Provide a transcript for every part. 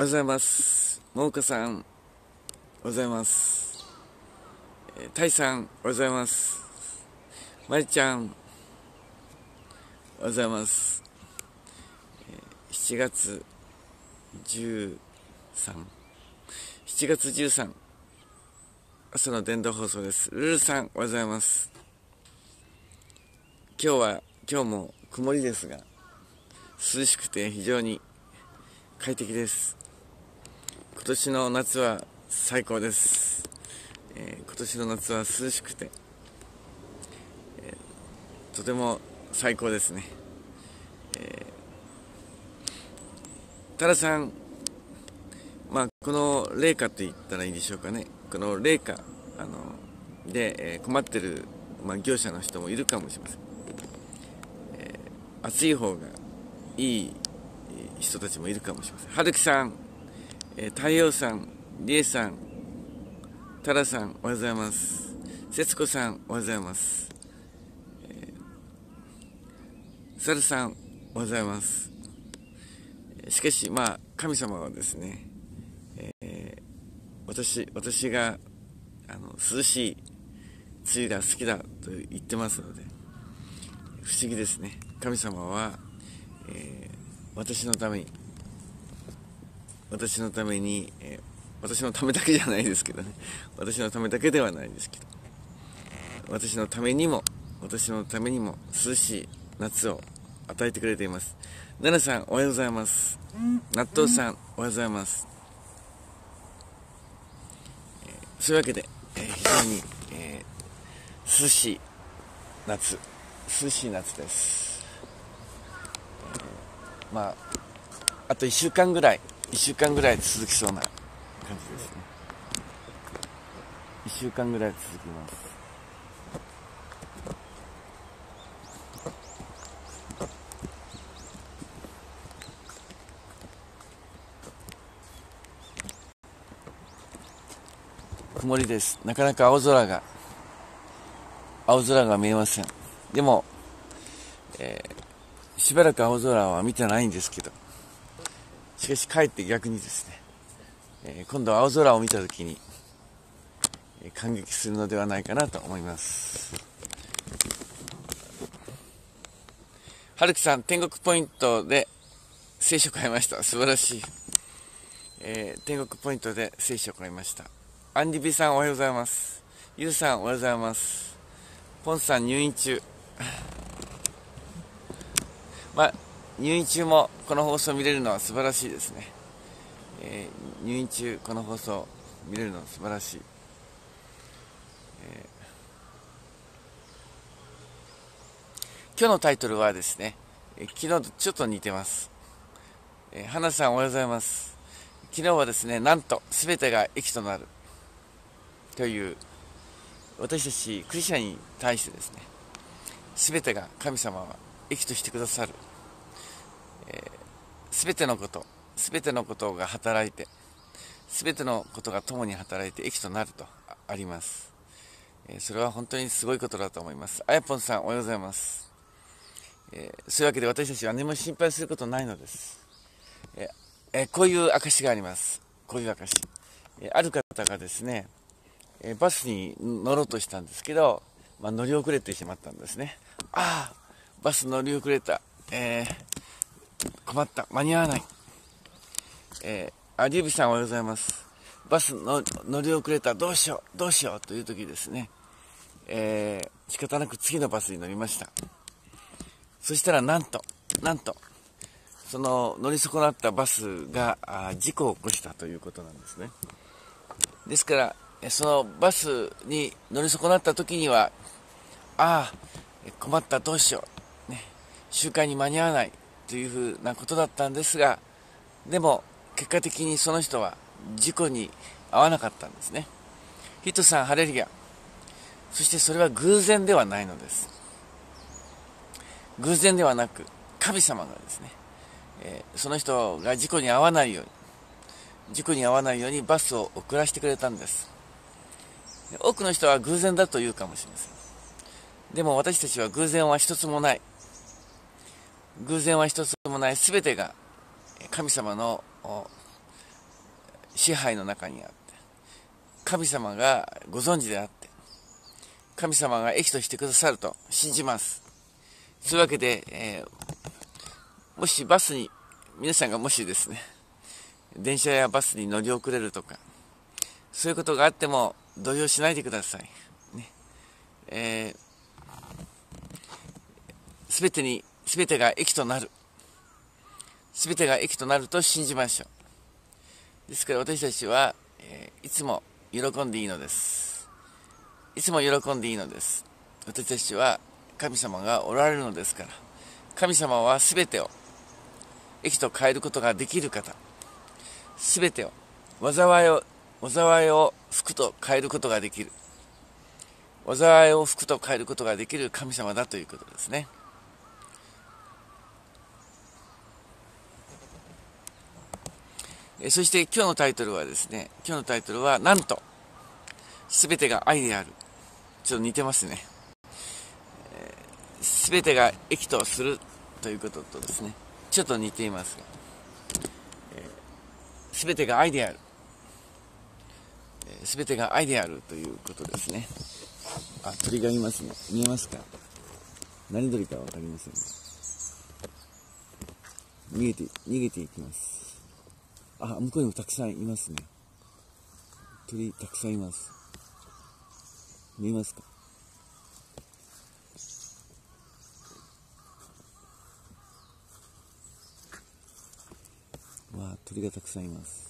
おはようございます。ももかさん、おはようございます。えーたいさん、おはようございます。まりちゃん、おはようございます。えー7月13、7月13、朝の電動放送です。ルルさん、おはようございます。今日は、今日も曇りですが、涼しくて非常に快適です。今年の夏は最高です、えー今年の夏は涼しくて、えーとても最高ですね、えー、タラさんまあこの冷夏と言ったらいいでしょうかね。この冷夏あので、えー困ってる、まあ、業者の人もいるかもしれません、えー暑い方がいい人たちもいるかもしれません。春樹さん。えー太陽さん、りえさん、タラさん、おはようございます。節子さん、おはようございます。えー、サルさん、おはようございます。しかし、まあ、神様はですね、えー私、私が、あの、涼しい梅雨が好きだと言ってますので、不思議ですね。神様は、えー私のために、私のために、えー私のためだけじゃないですけどね。私のためだけではないですけど。私のためにも私のためにも涼しい夏を与えてくれています。奈々さんおはようございます。納豆さんおはようございます、えーそういうわけで、えー非常に、えー涼しい夏。涼しい夏です、えーまああと1週間ぐらい1週間ぐらい続きそうな感じですね。1週間ぐらい続きます。曇りです。なかなか青空が青空が見えません。でも、えーしばらく青空は見てないんですけど。しかしかえって逆にですね、えー今度は青空を見た時に、えー感激するのではないかなと思います。春樹さん天国ポイントで聖書買いました。素晴らしい、えー天国ポイントで聖書買いました。アンディビさんおはようございます。ゆうさんおはようございます。ポンさん入院中。まあ、入院中もこの放送見れるのは素晴らしいですね、えー入院中この放送見れるのは素晴らしい、えー今日のタイトルはですね、えー昨日とちょっと似てます、えー花さんおはようございます。昨日はですねなんと全てが益となる。という私たちクリスチャンに対してですね全てが神様は益としてくださる、えー、全てのこと全てのことが働いて全てのことが共に働いて益となるとあります、えーそれは本当にすごいことだと思います。あやぽんさんおはようございます、えーそういうわけで私たちは何も心配することないのです、ええこういう証があります。こういう証、えある方がですね、えバスに乗ろうとしたんですけど、まあ、乗り遅れてしまったんですね。ああバス乗り遅れた、えー困った。間に合わない、えー、あリュウさんおはようございます。バスの乗り遅れた。どうしよう。どうしよう。という時ですね、えー仕方なく次のバスに乗りました。そしたらなんとなんとその乗り損なったバスが事故を起こした。ということなんですね。ですからそのバスに乗り損なった時にはああ困った。どうしよう、ね、集会に間に合わない。というふうなことだったんですがでも結果的にその人は事故に遭わなかったんですね。ヒットさんハレルヤ。そしてそれは偶然ではないのです。偶然ではなく神様がですね、えーその人が事故に遭わないように事故に遭わないようにバスを遅らせてくれたんです。多くの人は偶然だと言うかもしれません。でも私たちは偶然は一つもない。偶然は一つもない全てが神様の支配の中にあって神様がご存知であって神様が益としてくださると信じます。そういうわけで、えー、もしバスに皆さんがもしですね電車やバスに乗り遅れるとかそういうことがあっても動揺しないでください、ね。えー、全てに全てが益となる。全てが益となると信じましょう。ですから私たちは、えー、いつも喜んでいいのです。いつも喜んでいいのです。私たちは神様がおられるのですから。神様は全てを益と変えることができる方。全てを災いを災いを服と変えることができる。災いを服と変えることができる神様だということですね。そして今日のタイトルはですね今日のタイトルはなんと全てが愛である。ちょっと似てますね。全てが益とするということとですねちょっと似ていますが、えー、てが愛である、えー、てが愛であるということですね。あ鳥がいますね。見えますか？何鳥か分かりません、逃げて逃げていきます。あ向こうにもたくさんいますね。鳥たくさんいます。見えますか？わあ鳥がたくさんいます。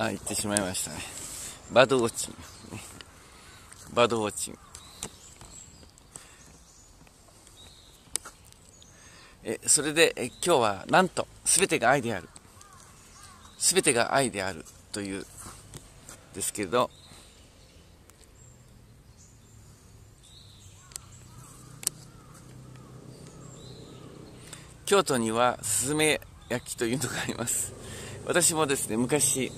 あ、行ってしまいましたね。バードウォッチング、バードウォッチング。え、それで、え今日はなんと、すべてが愛である。すべてが愛であるという、ですけど、京都にはスズメ焼きというのがあります私もですね昔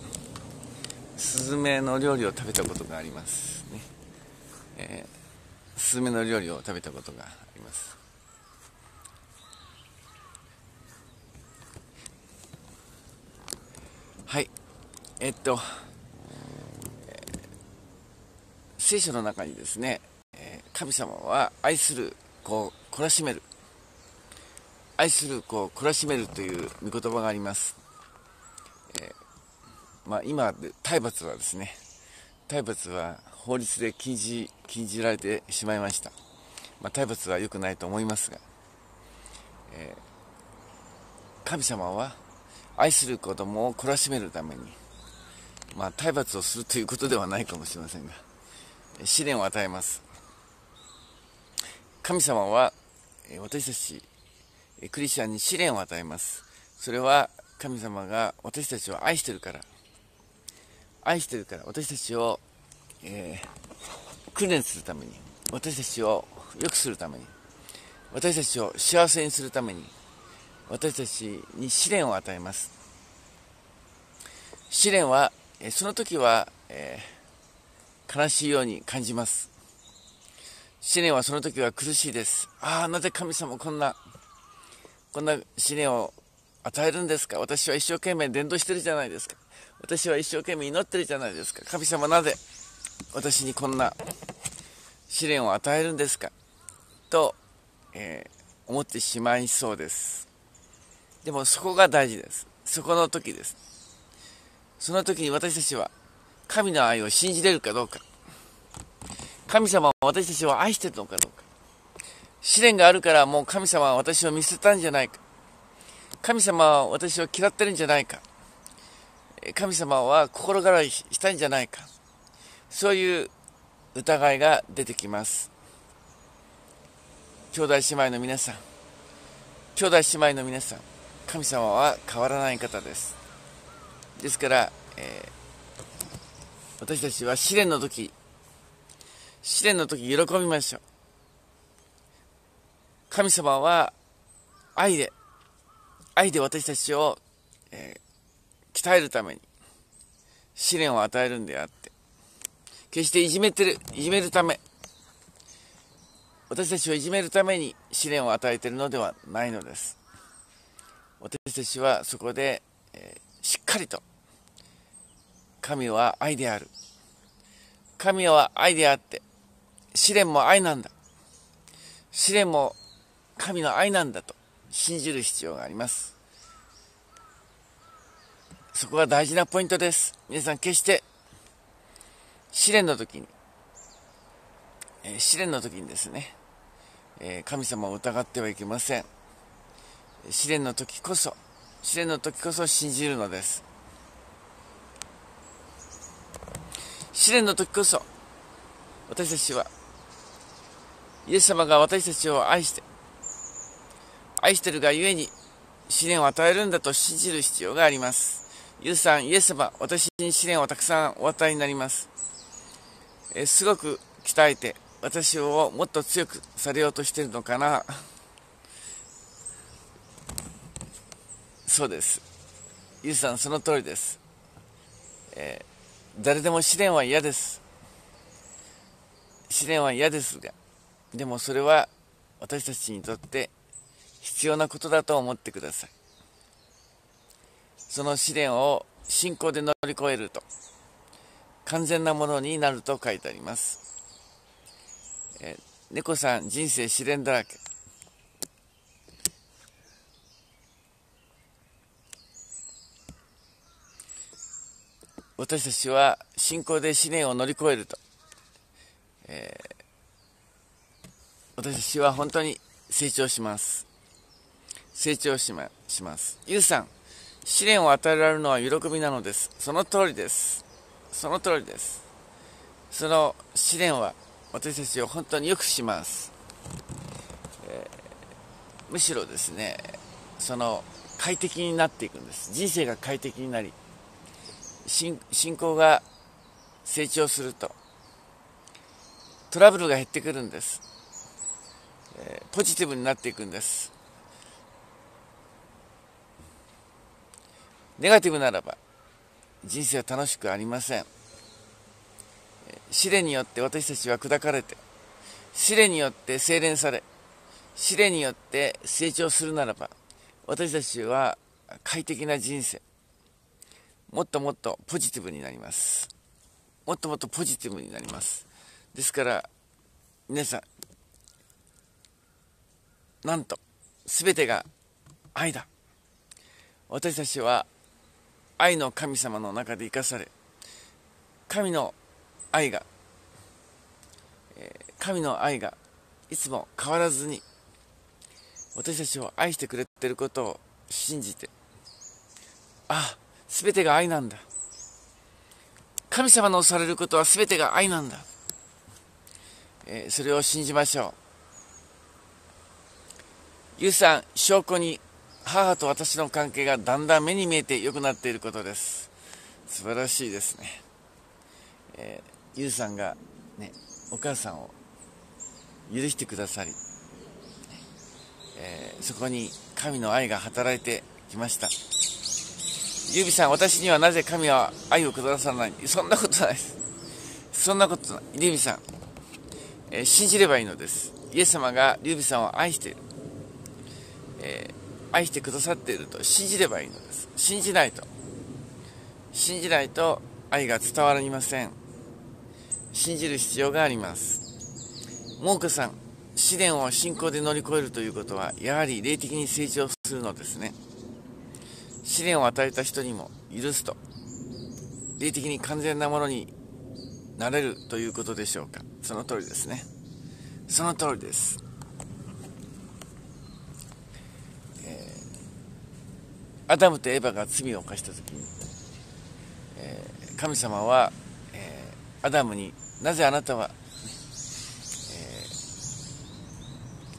スズメの料理を食べたことがありますね、えー、スズメの料理を食べたことがあります。はい。えっと、えー、聖書の中にですね、えー、神様は愛する子を懲らしめる。愛する子を懲らしめるという御言葉があります。まあ、今、体罰はですね、体罰は法律で禁じ禁じられてしまいました。まあ、体罰は良くないと思いますが、えー、神様は愛する子供を懲らしめるために、まあ、体罰をするということではないかもしれませんが、試練を与えます。神様は私たちクリスチャンに試練を与えます。それは神様が私たちを愛してるから愛してるから私たちを、えー、訓練するために私たちを良くするために私たちを幸せにするために私たちに試練を与えます。試練は、えその時は、えー、悲しいように感じます。試練はその時は苦しいです。ああなぜ神様こんなこんな試練を与えるんですか？私は一生懸命伝道してるじゃないですか。私は一生懸命祈ってるじゃないですか。神様なぜ私にこんな試練を与えるんですか？と、えー、思ってしまいそうです。でもそこが大事です。そこの時です。その時に私たちは神の愛を信じれるかどうか。神様は私たちを愛してるのかどうか。試練があるからもう神様は私を見捨てたんじゃないか。神様は私を嫌ってるんじゃないか。神様は心からしたいんじゃないか。そういう疑いが出てきます。兄弟姉妹の皆さん。兄弟姉妹の皆さん。神様は変わらない方です。ですから、えー、私たちは試練の時試練の時喜びましょう。神様は愛で愛で私たちを、えー、鍛えるために試練を与えるんであって決していじめてるいじめるため私たちをいじめるために試練を与えているのではないのです。私たちはそこで、えー、しっかりと神は愛である。神は愛であって試練も愛なんだ。試練も神の愛なんだと信じる必要があります。そこが大事なポイントです。皆さん決して試練の時に、えー、試練の時にですね、えー、神様を疑ってはいけません。試練の時こそ試練の時こそ信じるのです。試練の時こそ私たちはイエス様が私たちを愛して愛してるがゆえに試練を与えるんだと信じる必要があります。ユウさん、イエス様、私に試練をたくさんお与えになります。えすごく鍛えて、私をもっと強くされようとしてるのかな。そうです。ユウさん、その通りです。えー、誰でも試練は嫌です。試練は嫌ですが、でもそれは私たちにとって必要なことだと思ってくださいその試練を信仰で乗り越えると完全なものになると書いてあります、え猫さん人生試練だらけ。私たちは信仰で試練を乗り越えると、えー、私たちは本当に成長します。成長しまします。ゆうさん、試練を与えられるのは喜びなのです。その通りです。その通りです。その試練は私たちを本当によくします。えー、むしろですね、その快適になっていくんです。人生が快適になり、信仰が成長すると、トラブルが減ってくるんです。えー、ポジティブになっていくんです。ネガティブならば人生は楽しくありません。試練によって私たちは砕かれて試練によって精錬され試練によって成長するならば私たちは快適な人生もっともっとポジティブになります。もっともっとポジティブになります。ですから皆さんなんと全てが愛だ。私たちは愛の神様の中で生かされ神の愛が神の愛がいつも変わらずに私たちを愛してくれてることを信じてあ全てが愛なんだ。神様のされることは全てが愛なんだ、えー、それを信じましょう。ゆうさん証拠に母と私の関係がだんだん目に見えて良くなっていることです。素晴らしいですね、えー、ゆうさんがねお母さんを許してくださり、えー、そこに神の愛が働いてきました。ゆうびさん私にはなぜ神は愛をくださらない？そんなことないです。そんなことない。ゆうびさん、えー、信じればいいのです。イエス様がゆうびさんを愛している、えー愛してくださっていると信じればいいのです。信じないと。信じないと愛が伝わりません。信じる必要があります。モークさん試練を信仰で乗り越えるということはやはり霊的に成長するのですね。試練を与えた人にも許すと。霊的に完全なものになれるということでしょうか。その通りですね。その通りです。アダムとエヴァが罪を犯した時に、えー、神様は、えアダムになぜあなたは、え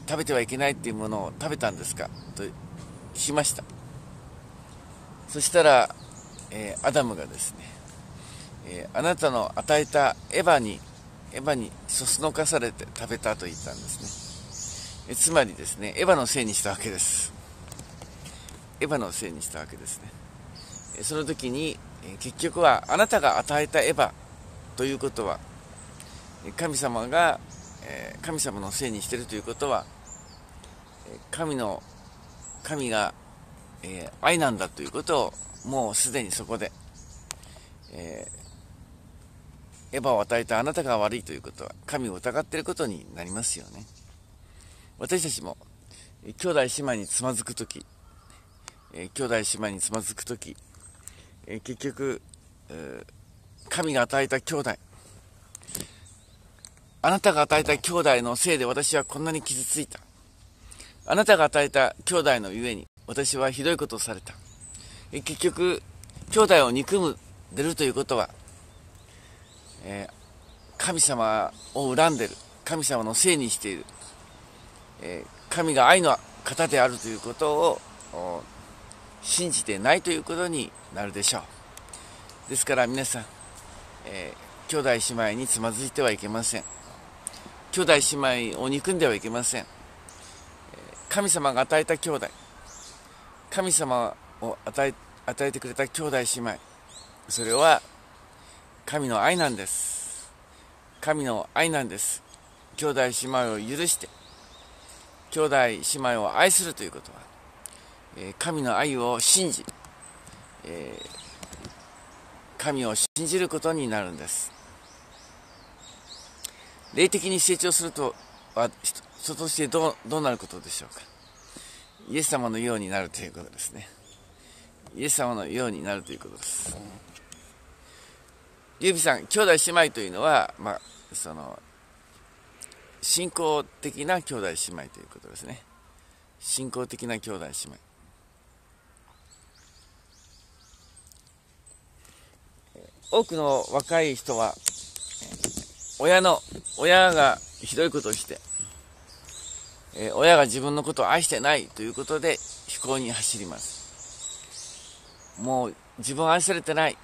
ー、食べてはいけないっていうものを食べたんですか？と聞きました。そしたら、え、アダムがですね、え、あなたの与えたエヴァにエヴァにそそのかされて食べたと言ったんですね。えつまりですねエヴァのせいにしたわけです。エヴァのせいにしたわけですね。その時に結局はあなたが与えたエヴァということは神様が神様のせいにしてるということは神の神が愛なんだということをもうすでにそこで、えエヴァを与えたあなたが悪いということは神を疑っていることになりますよね。私たちも兄弟姉妹につまずく時え兄弟姉妹につまずく時結局神が与えた兄弟。あなたが与えた兄弟のせいで私はこんなに傷ついた。あなたが与えた兄弟のゆえに私はひどいことをされた。え結局兄弟を憎む出るということはえー、神様を恨んでる。神様のせいにしている、えー、神が愛の方であるということを信じてないということになるでしょう。ですから皆さん、えー、兄弟姉妹につまずいてはいけません。兄弟姉妹を憎んではいけません。神様が与えた兄弟。神様を与え与えてくれた兄弟姉妹。それは神の愛なんです。神の愛なんです。兄弟姉妹を許して兄弟姉妹を愛するということは、え、神の愛を信じ、え、神を信じることになるんです霊的に成長するとは人としてどうなることでしょうかイエス様のようになるということですねイエス様のようになるということです、ゆうびさん、兄弟姉妹というのは、まあ、その、信仰的な兄弟姉妹ということですね。信仰的な兄弟姉妹。多くの若い人は、親の、親がひどいことをして、え親が自分のことを愛してないということで飛行に走ります。もう自分を愛されてない。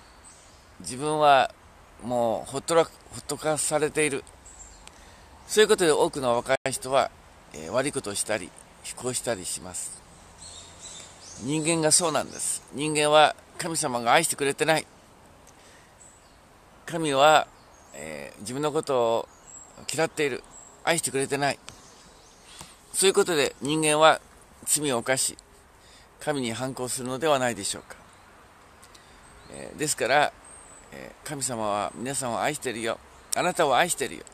自分はもうほっとらほっとかされているそういうことで多くの若い人は、えー、悪いことをしたり非行したりします人間がそうなんです人間は神様が愛してくれてない神は、えー、自分のことを嫌っている愛してくれてないそういうことで人間は罪を犯し神に反抗するのではないでしょうか、えー、ですからえ神様は皆さんを愛してるよ。あなたを愛してるよ。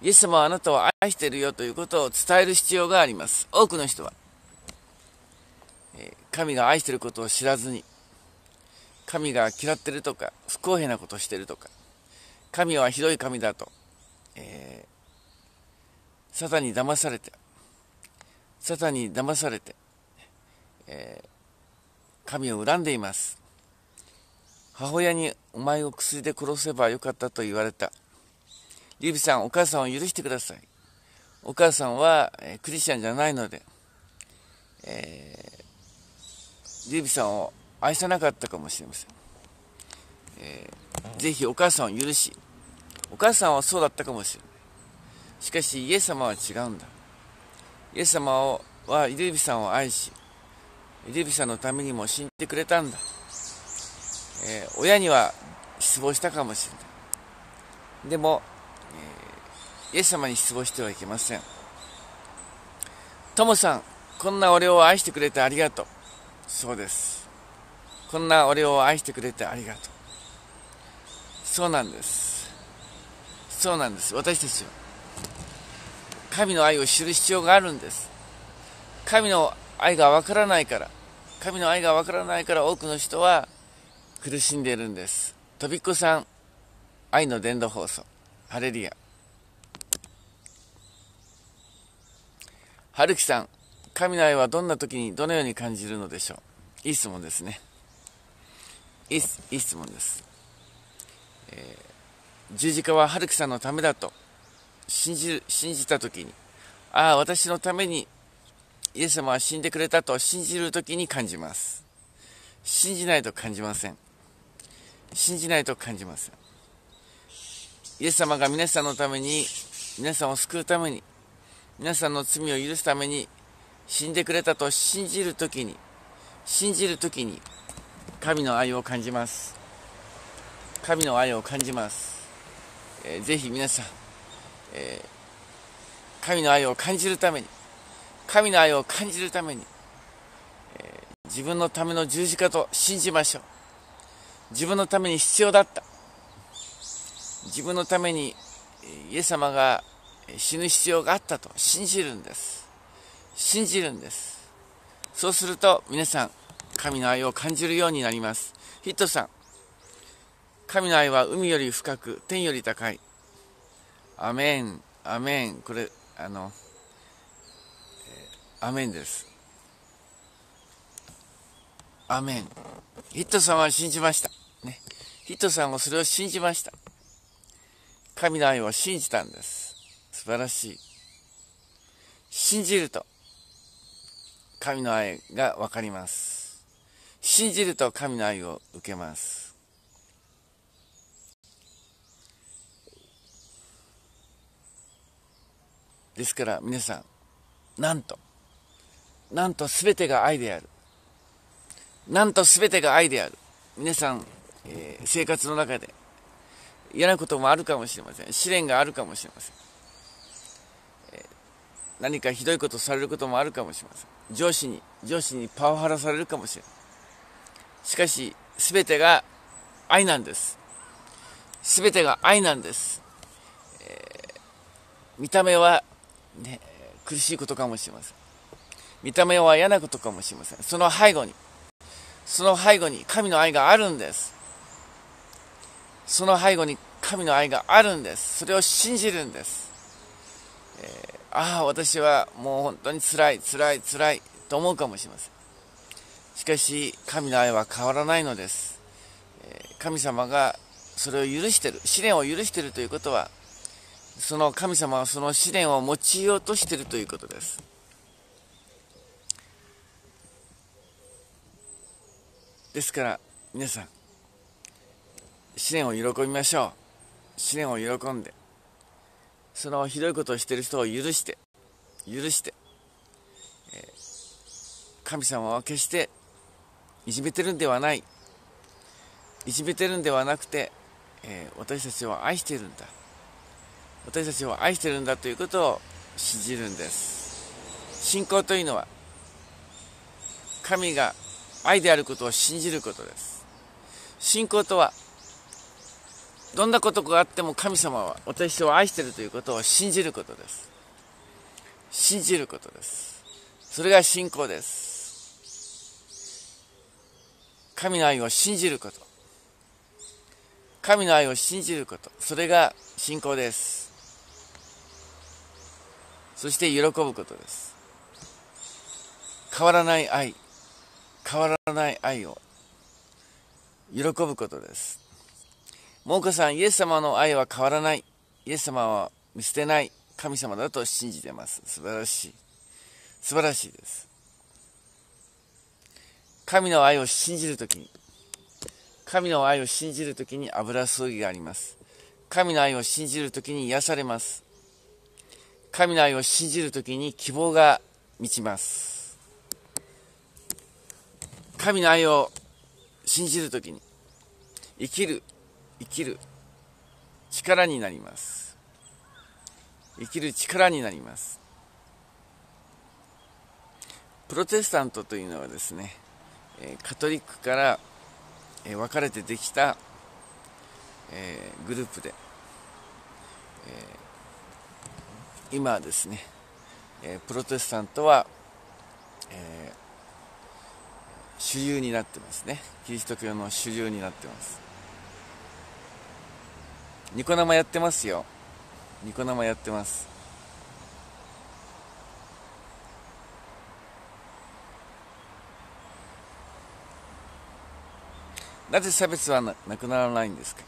イエス様はあなたを愛してるよということを伝える必要があります。多くの人は、え神が愛してることを知らずに、神が嫌ってるとか、不公平なことしてるとか、神はひどい神だと、えー、サタンに騙されて、サタンに騙されて、えー、神を恨んでいます。母親にお前を薬で殺せばよかったと言われた。リビさん、お母さんを許してください。お母さんは、えー、クリスチャンじゃないので、えー、リビさんを愛さなかったかもしれません。えー、ぜひお母さんを許し、お母さんはそうだったかもしれない。しかし、イエス様は違うんだ。イエス様は、リビさんを愛し、リビさんのためにも死んでくれたんだ。えー、親には失望したかもしれない。でも、えー、イエス様に失望してはいけません。トモさん、こんな俺を愛してくれてありがとう。そうです。こんな俺を愛してくれてありがとう。そうなんです。そうなんです。私たちは。神の愛を知る必要があるんです。神の愛がわからないから、神の愛がわからないから多くの人は苦しんでいるんです。とびっこさん、愛の伝道放送。ハレリア。はるきさん、神の愛はどんな時にどのように感じるのでしょう？いい質問ですね。いいいい質問です。えー、十字架は春樹さんのためだと信じる信じた時にああ私のためにイエス様は死んでくれたと信じる時に感じます。信じないと感じません。信じないと感じません。イエス様が皆さんのために皆さんを救うために皆さんの罪を許すために死んでくれたと信じる時に信じる時に神の愛を感じます。神の愛を感じます、えー、ぜひ皆さん、えー、神の愛を感じるために神の愛を感じるために、えー、自分のための十字架と信じましょう。自分のために必要だった。自分のためにイエス様が死ぬ必要があったと信じるんです。信じるんです。そうすると皆さん神の愛を感じるようになります。ヒットさん神の愛は海より深く天より高い。アメン。アメン。これあの、えー、アメンです。アメン。ヒットさんは信じました。ね。ヒットさんもそれを信じました。神の愛を信じたんです。素晴らしい。信じると神の愛が分かります。信じると神の愛を受けます。ですから皆さんなんとなんと全てが愛である。なんと全てが愛である。皆さん、えー、生活の中で嫌なこともあるかもしれません。試練があるかもしれません、えー、何かひどいことされることもあるかもしれません。上司に上司にパワハラされるかもしれないしかし、すべてが愛なんです。すべてが愛なんです。えー、見た目は、ね、苦しいことかもしれません。見た目は嫌なことかもしれません。その背後に、その背後に神の愛があるんです。その背後に神の愛があるんです。それを信じるんです。えー、ああ、私はもう本当に辛い、辛い、辛いと思うかもしれません。しかし神の愛は変わらないのです。神様がそれを許してる試練を許してるということはその神様はその試練を用いようとしているということです。ですから皆さん試練を喜びましょう。試練を喜んでそのひどいことをしてる人を許して許して神様は決していじめてるんではない。いじめてるんではなくて、えー、私たちを愛してるんだ。私たちを愛してるんだということを信じるんです。信仰というのは神が愛であることを信じることです。信仰とはどんなことがあっても神様は私を愛してるということを信じることです。信じることです。それが信仰です。神の愛を信じること。神の愛を信じること。それが信仰です。そして喜ぶことです。変わらない愛。変わらない愛を。喜ぶことです。桃花さんイエス様の愛は変わらない。イエス様は見捨てない。神様だと信じてます。素晴らしい。素晴らしいです。神の愛を信じるときに、神の愛を信じるときに油注ぎがあります。神の愛を信じるときに癒されます。神の愛を信じるときに希望が満ちます。神の愛を信じるときに生きる、生きる力になります。生きる力になります。プロテスタントというのはですね、カトリックから分かれてできたグループで今ですねプロテスタントは主流になってますね。キリスト教の主流になってます。ニコ生やってますよ。ニコ生やってます。なぜ差別はなくならないんですか、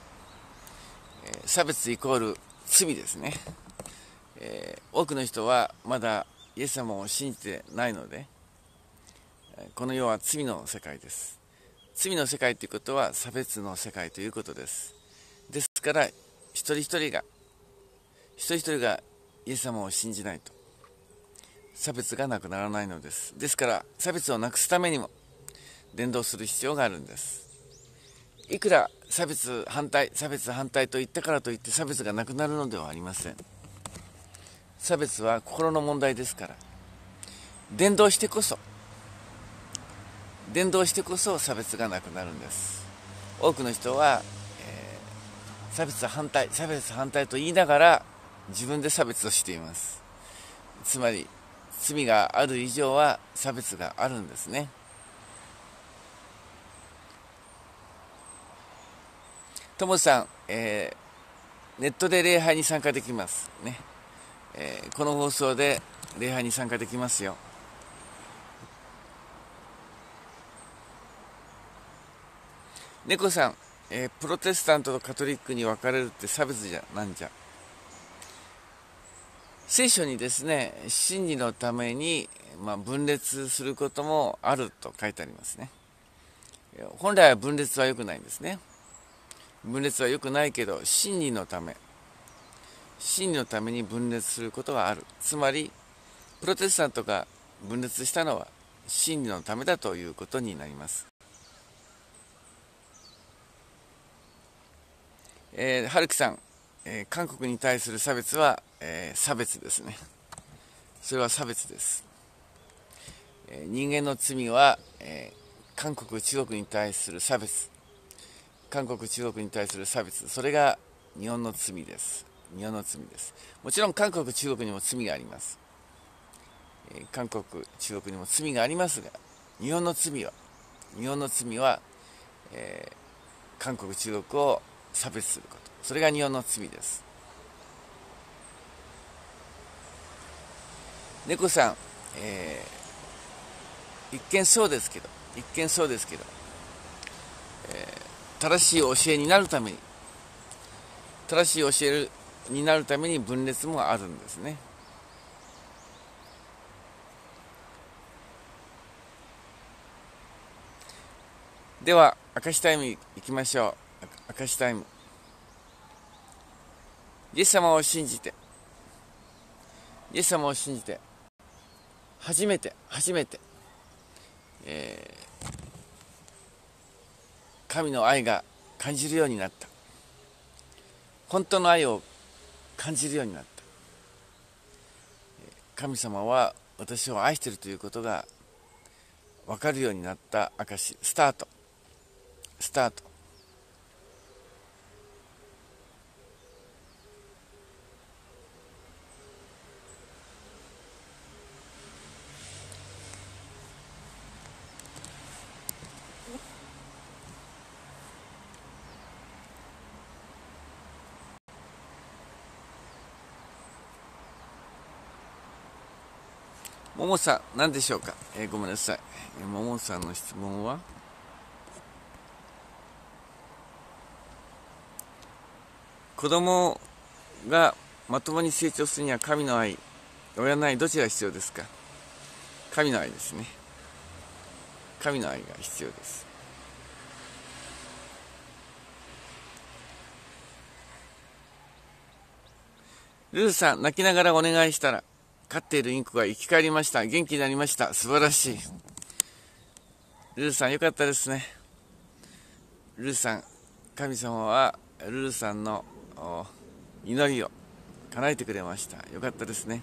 えー、差別イコール罪ですね、えー、多くの人はまだイエス様を信じてないのでこの世は罪の世界です。罪の世界ということは差別の世界ということです。ですから一人一人が一人一人がイエス様を信じないと差別がなくならないのです。ですから差別をなくすためにも伝道する必要があるんです。いくら差別反対差別反対と言ったからといって差別がなくなるのではありません。差別は心の問題ですから。伝道してこそ。伝道してこそ差別がなくなるんです。多くの人は、えー、差別反対差別反対と言いながら自分で差別をしています。つまり罪がある以上は差別があるんですね。ともさん、えー、ネットで礼拝に参加できます。ね、えー、この放送で礼拝に参加できますよ。猫さん、えー、プロテスタントとカトリックに分かれるって差別じゃなんじゃ。聖書にですね真理のために、まあ、分裂することもあると書いてありますね。本来は分裂は良くないんですね。分裂は良くないけど真理のため真理のために分裂することはあるつまりプロテスタントが分裂したのは真理のためだということになりますえー、春樹さん、えー、韓国に対する差別は、えー、差別ですね。それは差別です。えー、人間の罪は、えー、韓国、中国に対する差別。韓国、中国に対する差別。それが日本の罪です。日本の罪です。もちろん韓国、中国にも罪があります。えー、韓国、中国にも罪がありますが、日本の罪は、日本の罪は、えー、韓国、中国を差別することそれが日本の罪です猫さん、えー、一見そうですけど一見そうですけど、えー、正しい教えになるために正しい教えになるために分裂もあるんですね。では明石タイムいきましょう。明石タイム。イエス様を信じて。イエス様を信じて。初めて初めて、えー、神の愛が感じるようになった。本当の愛を感じるようになった。神様は私を愛しているということが分かるようになった証スタート。スタート。もさん、何でしょうか、えー、ごめんなさい。ももさんの質問は？子供がまともに成長するには神の愛、親の愛、どちらが必要ですか？神の愛ですね。神の愛が必要です。ルーさん、泣きながらお願いしたら、飼っているインコが生き返りました。元気になりました。素晴らしい。ルルさん、よかったですね。ルルさん、神様はルルさんの祈りを叶えてくれました。よかったですね。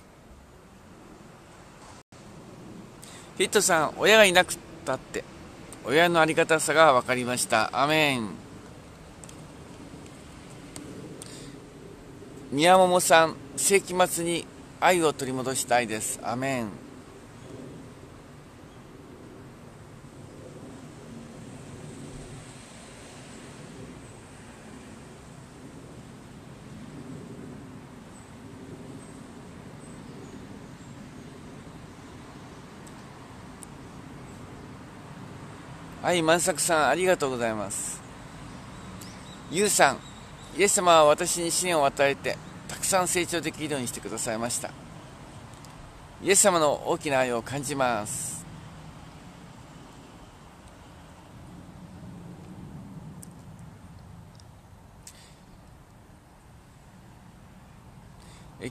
ヒットさん、親がいなくたって、親のありがたさが分かりました。アメン。宮桃さん、世紀末に愛を取り戻したいです。アメン。はい、万作さん、ありがとうございます。ゆうさん、イエス様は私に試練を与えてたくさん成長できるようにしてくださいました。イエス様の大きな愛を感じます。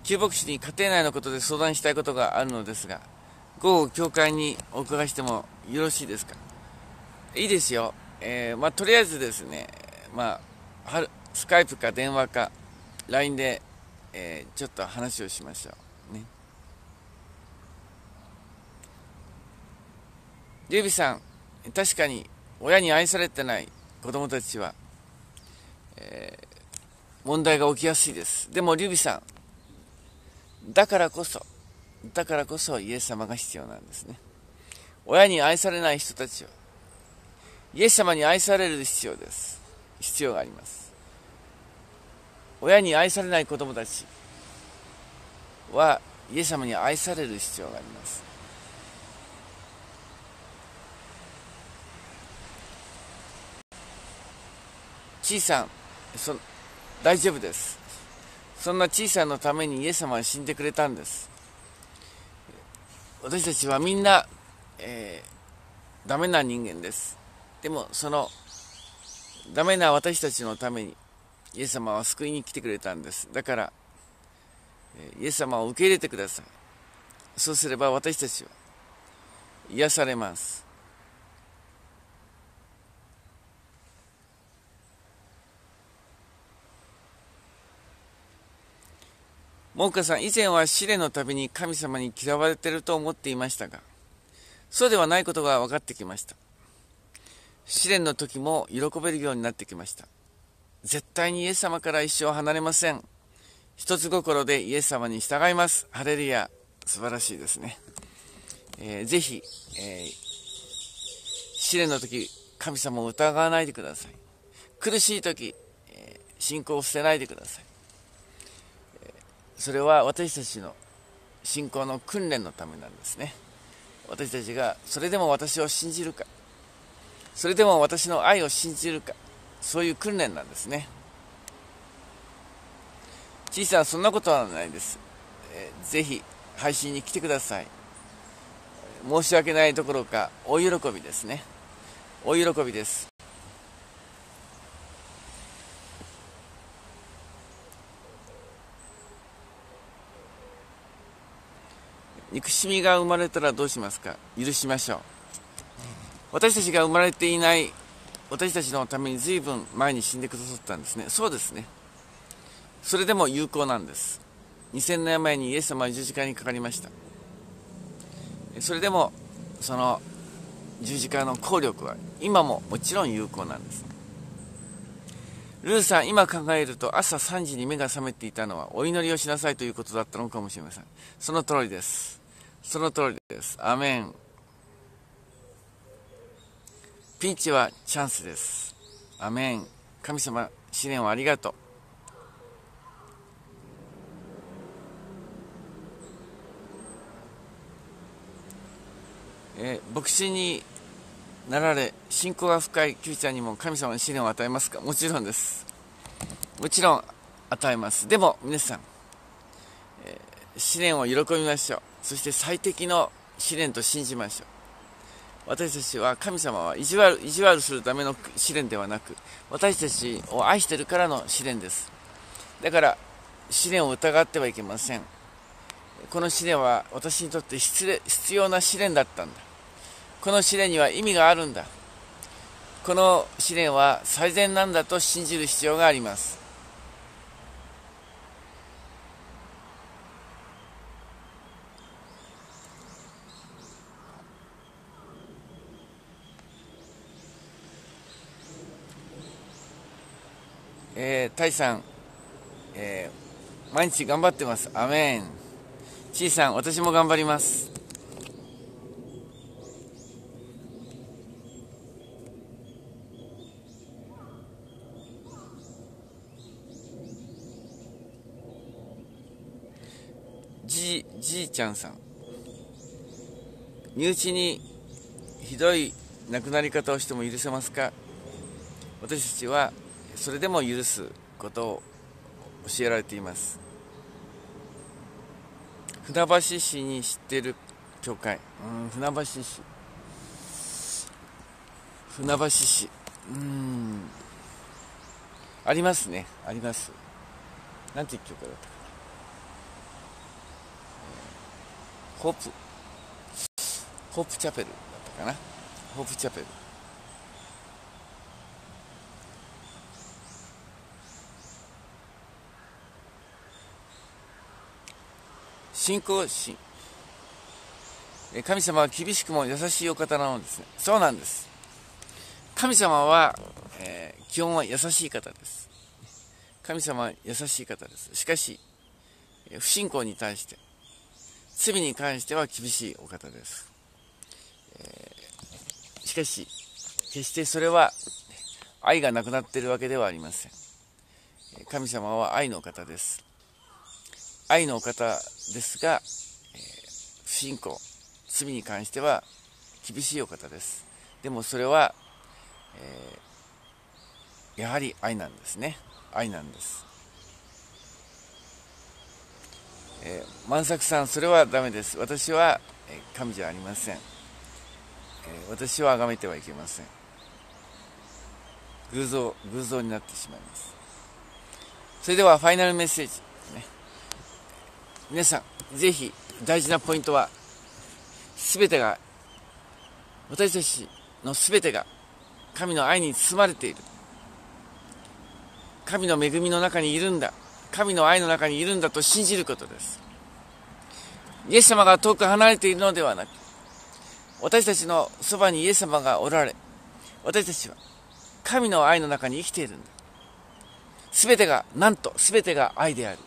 旧牧師に家庭内のことで相談したいことがあるのですが午後教会にお伺いしてもよろしいですか？いいですよ、えー、まあ、とりあえずですね、まあ、スカイプか電話か LINE で、えー、ちょっと話をしましょうねリュウビさん確かに親に愛されてない子供たちは、えー、問題が起きやすいですでもリュウビさんだからこそ、だからこそイエス様が必要なんですね。親に愛されない人たちは、イエス様に愛される必要です。必要があります。親に愛されない子供たちは、イエス様に愛される必要があります。小さん、そ大丈夫です。そんな小さなのためにイエス様は死んでくれたんです私たちはみんな、えー、ダメな人間ですでもそのダメな私たちのためにイエス様は救いに来てくれたんですだからイエス様を受け入れてくださいそうすれば私たちは癒されますモーカさん、以前は試練のたびに神様に嫌われてると思っていましたが、そうではないことが分かってきました。試練の時も喜べるようになってきました。絶対にイエス様から一生離れません。一つ心でイエス様に従います。ハレルヤ。素晴らしいですね。えー、ぜひ、えー、試練の時、神様を疑わないでください。苦しい時、えー、信仰を捨てないでください。それは私たちの信仰の訓練のためなんですね私たちがそれでも私を信じるかそれでも私の愛を信じるかそういう訓練なんですね。小さなそんなことはないです、えー、ぜひ配信に来てください。申し訳ないどころか大喜びですね。大喜びです。憎しみが生まれたらどうしますか？許しましょう。私たちが生まれていない私たちのために随分前に死んでくださったんですね。そうですね。それでも有効なんです。2000年前にイエス様は十字架にかかりました。それでもその十字架の効力は今ももちろん有効なんです。ルーさん今考えると朝3時に目が覚めていたのはお祈りをしなさいということだったのかもしれません。その通りです。その通りです。アメン。ピンチはチャンスです。アメン。神様、試練をありがとう。えー、牧師になられ、信仰が深い Q ちゃんにも神様に試練を与えますか？もちろんです。もちろん与えます。でも、皆さん、えー、試練を喜びましょう。そして最適の試練と信じましょう私たちは神様は意地悪意地悪するための試練ではなく私たちを愛してるからの試練です。だから試練を疑ってはいけません。この試練は私にとって必要な試練だったんだ。この試練には意味があるんだ。この試練は最善なんだと信じる必要があります。えー、タイさん、えー、毎日頑張ってます。アメン。ちーさん、私も頑張ります。じ、じいちゃんさん。身内にひどい亡くなり方をしても許せますか？私たちはそれでも許すことを教えられています。船橋市に知ってる教会。うん船橋市。船橋市。うん。ありますね。あります。なんていう教会だったかな、ホープ。ホープチャペルだったかな。ホープチャペル。信仰心。神様は厳しくも優しいお方なのですね。そうなんです。神様は、えー、基本は優しい方です。神様は優しい方です。しかし不信仰に対して罪に関しては厳しいお方です、えー、しかし決してそれは愛がなくなっているわけではありません。神様は愛の方です。愛のお方ですが、えー、不信仰罪に関しては厳しいお方です。でもそれは、えー、やはり愛なんですね。愛なんです、えー、万作さんそれはダメです。私は神じゃありません、えー、私は崇めてはいけません。偶像偶像になってしまいます。それではファイナルメッセージ、皆さんぜひ大事なポイントは全てが私たちの全てが神の愛に包まれている。神の恵みの中にいるんだ。神の愛の中にいるんだと信じることです。イエス様が遠く離れているのではなく私たちのそばにイエス様がおられ私たちは神の愛の中に生きているんだ。全てがなんと全てが愛である。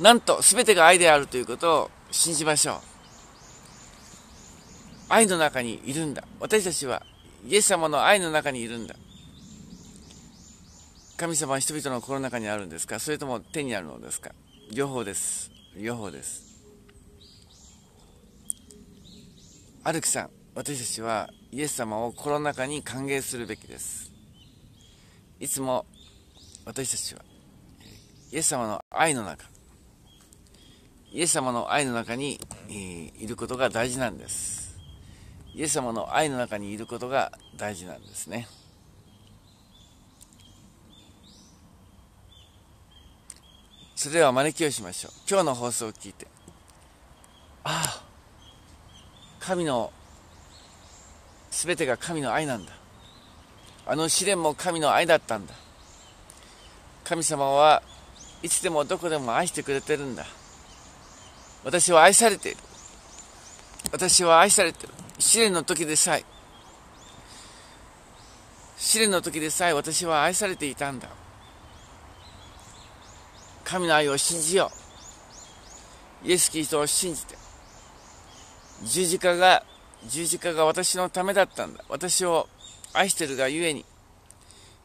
なんと全てが愛であるということを信じましょう。愛の中にいるんだ。私たちはイエス様の愛の中にいるんだ。神様は人々の心の中にあるんですか？それとも手にあるのですか？両方です。両方です。歩きさん私たちはイエス様を心の中に歓迎するべきです。いつも私たちはイエス様の愛の中イエス様の愛の中にいることが大事なんです。イエス様の愛の中にいることが大事なんですね。それでは招きをしましょう。今日の放送を聞いて。ああ神の全てが神の愛なんだ。あの試練も神の愛だったんだ。神様はいつでもどこでも愛してくれてるんだ。私は愛されている。私は愛されている。試練の時でさえ。試練の時でさえ私は愛されていたんだ。神の愛を信じよう。イエス・キリストを信じて。十字架が十字架が私のためだったんだ。私を愛してるがゆえに。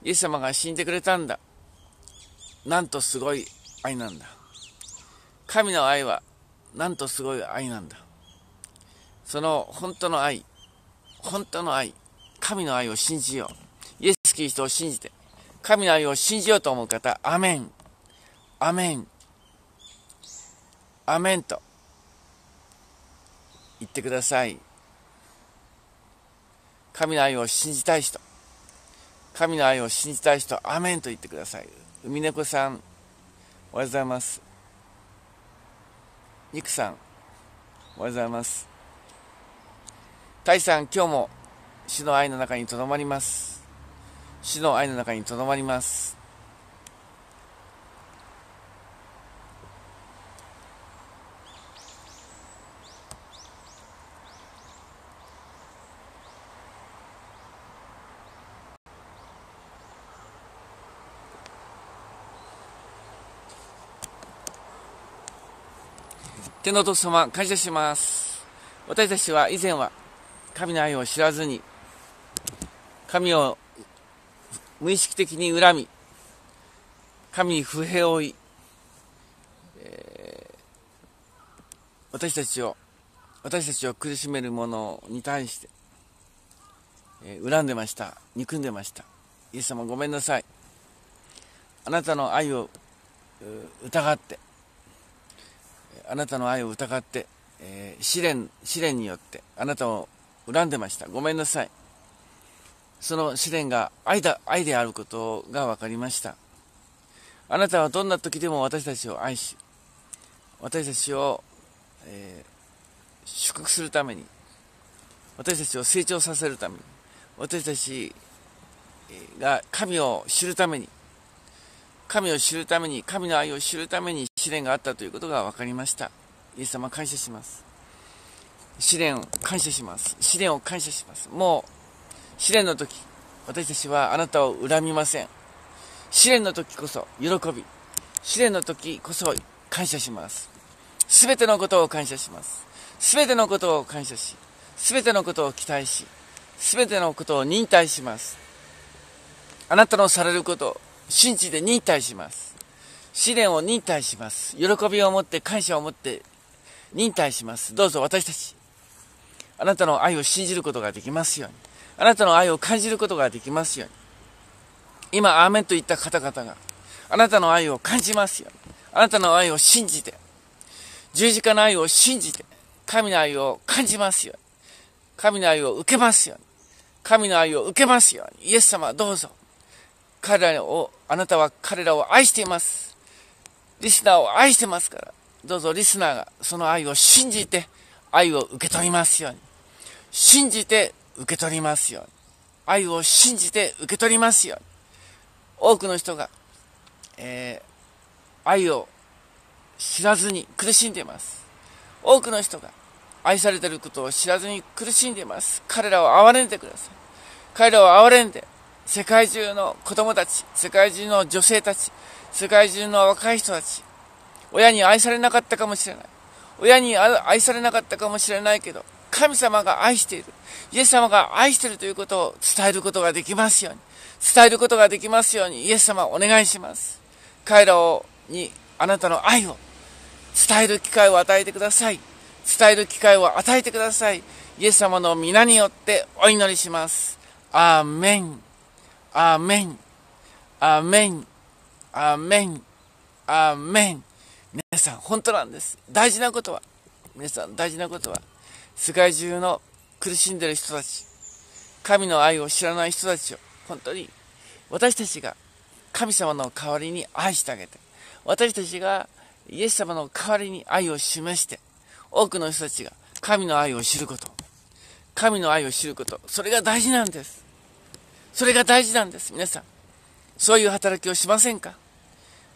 イエス様が死んでくれたんだ。なんとすごい愛なんだ。神の愛はなんとすごい愛なんだその本当の愛、本当の愛、神の愛を信じよう。イエス・キリストを信じて、神の愛を信じようと思う方、アメン、アメン、アメンと言ってください。神の愛を信じたい人、神の愛を信じたい人、アメンと言ってください。海猫さん、おはようございます。ニクさん、おはようございます。大さん、今日も主の愛の中にとどまります。主の愛の中にとどまります。天のお父様、感謝します。私たちは以前は神の愛を知らずに、神を無意識的に恨み、神に不平を負い、えー、私たちを、私たちを苦しめる者に対して、えー、恨んでました。憎んでました。イエス様ごめんなさい。あなたの愛を疑ってあなたの愛を疑って、えー、試練試練によってあなたを恨んでました。ごめんなさい。その試練が愛だ愛であることが分かりました。あなたはどんな時でも私たちを愛し私たちを、えー、祝福するために私たちを成長させるために私たちが神を知るために神を知るために神の愛を知るために試練があったということが分かりました。イエス様感謝します。試練を感謝します。試練を感謝します。もう試練の時私たちはあなたを恨みません。試練の時こそ喜び。試練の時こそ感謝します。すべてのことを感謝します。すべてのことを感謝しすべてのことを期待しすべてのことを忍耐します。あなたのされることを信じて忍耐します。試練を忍耐します。喜びを持って感謝を持って忍耐します。どうぞ私たち。あなたの愛を信じることができますように。あなたの愛を感じることができますように。今アーメンと言った方々があなたの愛を感じますように。あなたの愛を信じて十字架の愛を信じて神の愛を感じますように。神の愛を受けますように。神の愛を受けますように。イエス様どうぞ。彼らをあなたは彼らを愛しています。リスナーを愛してますから。どうぞリスナーがその愛を信じて愛を受け取りますように。信じて受け取りますように。愛を信じて受け取りますように。多くの人が、えー、愛を知らずに苦しんでいます。多くの人が愛されていることを知らずに苦しんでいます。彼らを憐れんでください。彼らを憐れんで世界中の子供たち世界中の女性たち世界中の若い人たち親に愛されなかったかもしれない。親に愛されなかったかもしれないけど神様が愛している。イエス様が愛しているということを伝えることができますように。伝えることができますようにイエス様お願いします。彼らにあなたの愛を伝える機会を与えてください。伝える機会を与えてください。イエス様の皆によってお祈りします。アーメン。アーメン。アーメン。アーメン。アーメン。皆さん本当なんです。大事なことは。皆さん大事なことは。世界中の苦しんでる人たち。神の愛を知らない人たちを。本当に。私たちが。神様の代わりに愛してあげて。私たちが。イエス様の代わりに愛を示して。多くの人たちが。神の愛を知ること。神の愛を知ること。それが大事なんです。それが大事なんです。皆さん。そういう働きをしませんか？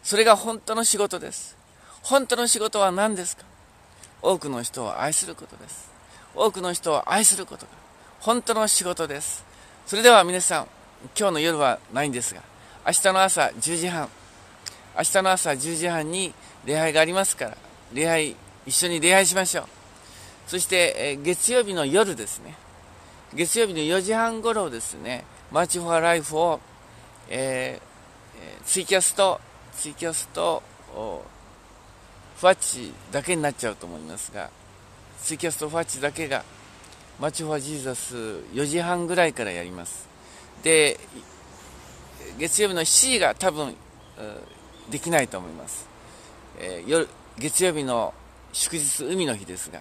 それが本当の仕事です。本当の仕事は何ですか？多くの人を愛することです。多くの人を愛することが本当の仕事です。それでは皆さん今日の夜はないんですが、明日の朝10時半、明日の朝10時半に礼拝がありますから、礼拝、一緒に礼拝しましょう。そして、え月曜日の夜ですね、月曜日の4時半頃ですね、マーチフォアライフを、えー、ツイキャスと、ツイキャスと、ファッチだけになっちゃうと思いますが、ツイキャスとファッチだけが、マチフォアジーザス4時半ぐらいからやります。で月曜日の7時が多分できないと思います、えー、夜月曜日の祝日海の日ですが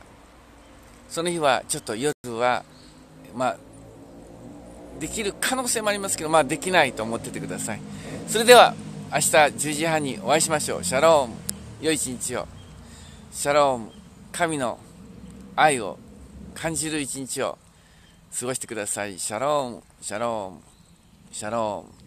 その日はちょっと夜はまあできる可能性もありますけどまあできないと思っててください。それでは明日10時半にお会いしましょう。シャローム。良い一日を。シャローム。神の愛を感じる一日を過ごしてください。シャローム。シャローム。シャロー